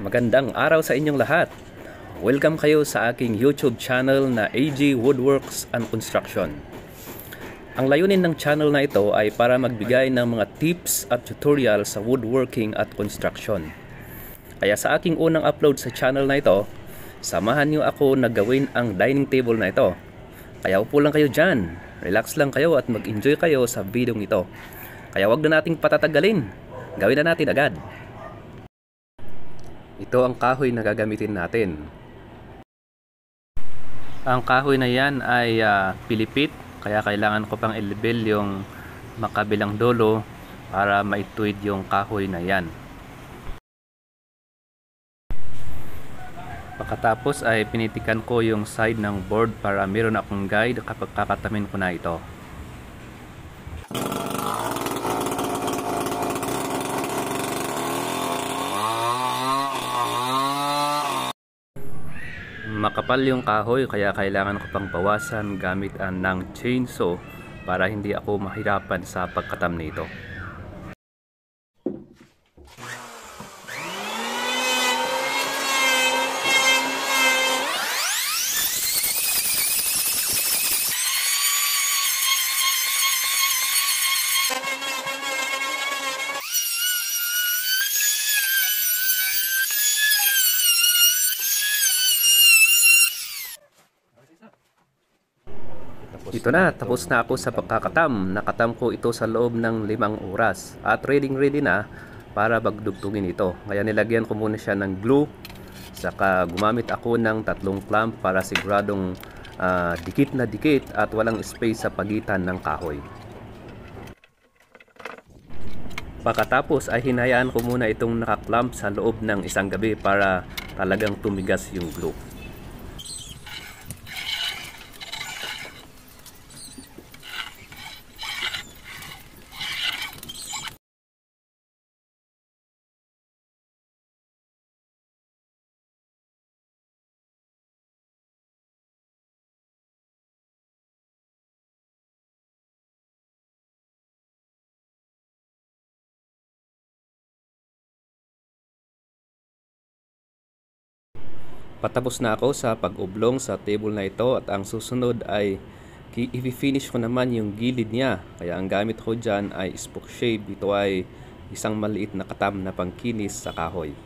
Magandang araw sa inyong lahat. Welcome kayo sa aking YouTube channel na AG Woodworks and Construction. Ang layunin ng channel na ito ay para magbigay ng mga tips at tutorial sa woodworking at construction. Kaya sa aking unang upload sa channel na ito, samahan niyo ako na gawin ang dining table na ito. Kaya upo lang kayo dyan, relax lang kayo at mag-enjoy kayo sa video ito. Kaya wag na nating patatagalin, gawin na natin agad. Ito ang kahoy na gagamitin natin. Ang kahoy na yan ay uh, pilipit, kaya kailangan ko pang i-level yung makabilang dulo para maituwid yung kahoy na yan. Pagkatapos ay pinitikan ko yung side ng board para meron akong guide kapag kakatamin ko na ito. Makapal yung kahoy kaya kailangan ko pang bawasan gamit ang ng chainsaw para hindi ako mahirapan sa pagkatam nito. Ito na, tapos na ako sa pagkakatam. Nakatam ko ito sa loob ng limang oras. At ready ready na para bagdugtungin ito. Kaya nilagyan ko muna siya ng glue. Saka gumamit ako ng tatlong clamp para siguradong uh, dikit na dikit at walang space sa pagitan ng kahoy. Pagkatapos ay hinayaan ko muna itong nakaklamp sa loob ng isang gabi para talagang tumigas yung glue. Patapos na ako sa pag-ublong sa table na ito at ang susunod ay i-finish ko naman yung gilid niya. Kaya ang gamit ko dyan ay spoke shave. Ito ay isang maliit na katam na pangkinis sa kahoy.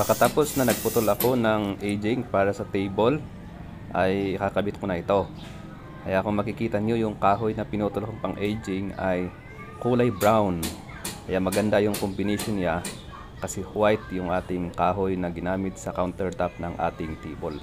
Pagkatapos na nagputol ako ng aging para sa table, ay kakabit ko na ito. Kaya kung makikita nyo yung kahoy na pinutol ko pang aging ay kulay brown. Kaya maganda yung combination niya kasi white yung ating kahoy na ginamit sa countertop ng ating table.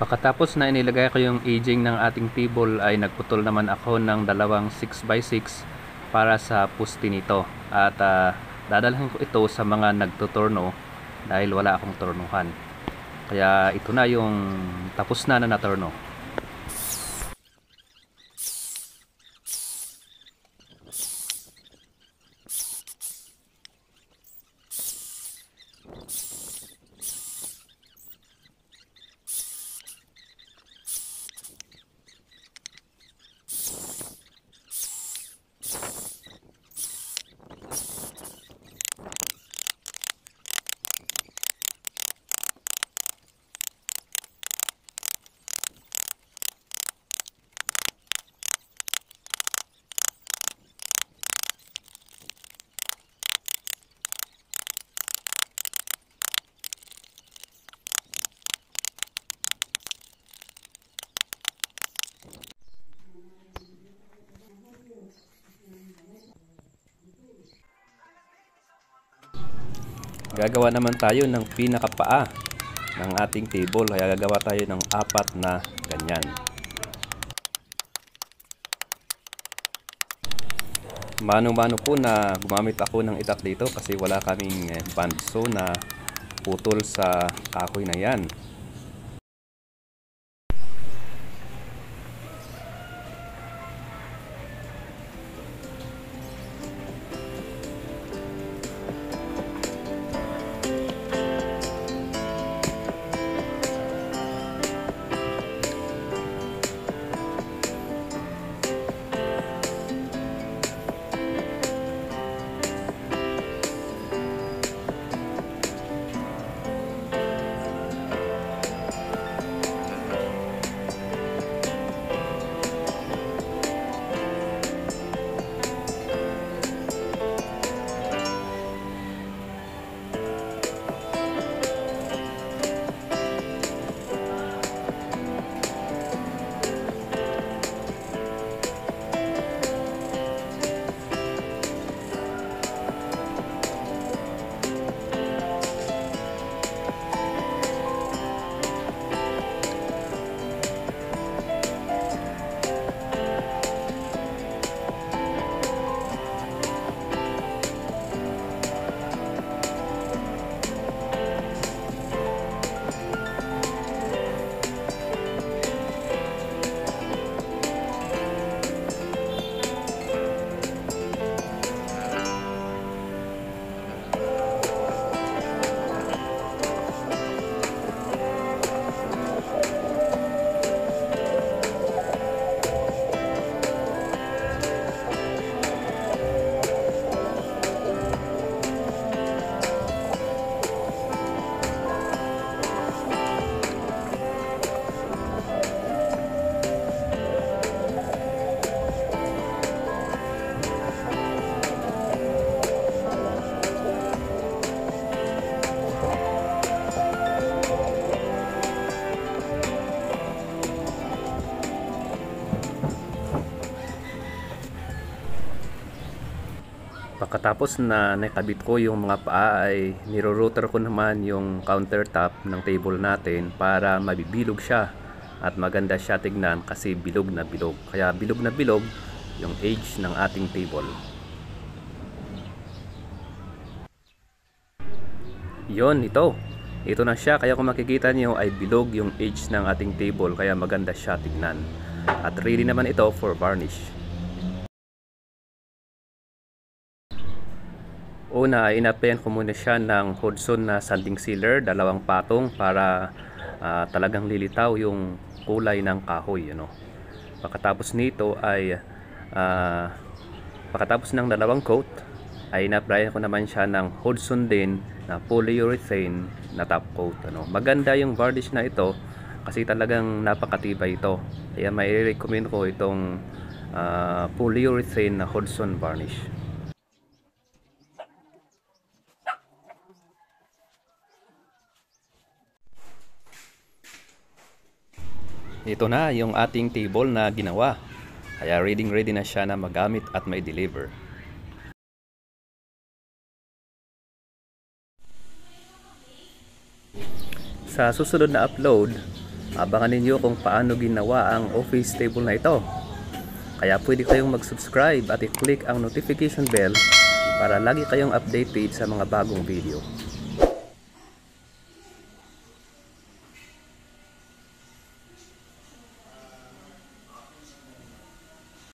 Pagkatapos na inilagay ko yung aging ng ating table ay nagputol naman ako ng dalawang 6x6 para sa pusti nito. At uh, dadalhin ko ito sa mga nagtuturno dahil wala akong turnuhan. Kaya ito na yung tapos na na naturno. Gagawa naman tayo ng pinakapaa ng ating table. Kaya gagawa tayo ng apat na ganyan. Mano-mano po na gumamit ako ng itak dito kasi wala kaming eh, bandso na putol sa kahoy na yan Pagkatapos na nakabit ko yung mga paa ay niro-router ko naman yung countertop ng table natin para mabibilog siya at maganda siya tignan kasi bilog na bilog. Kaya bilog na bilog yung edge ng ating table. Yon ito. Ito na siya kaya kung makikita niyo ay bilog yung edge ng ating table kaya maganda siya tignan. At ready naman ito for varnish. Una, inaplayan ko muna siya ng Hudson na sanding sealer, dalawang patong para uh, talagang lilitaw yung kulay ng kahoy. Ano. Pagkatapos nito ay uh, pagkatapos ng dalawang coat ay inaplayan ko naman siya ng Hudson din na polyurethane na top coat. Ano. Maganda yung varnish na ito kasi talagang napakatibay ito. Kaya may recommend ko itong uh, polyurethane na Hudson varnish. Ito na yung ating table na ginawa. Kaya reading ready na siya na magamit at may deliver. Sa susunod na upload Abangan ninyo kung paano ginawa ang office table na ito. Kaya pwede kayong mag-subscribe at i-click ang notification bell para lagi kayong updated sa mga bagong video.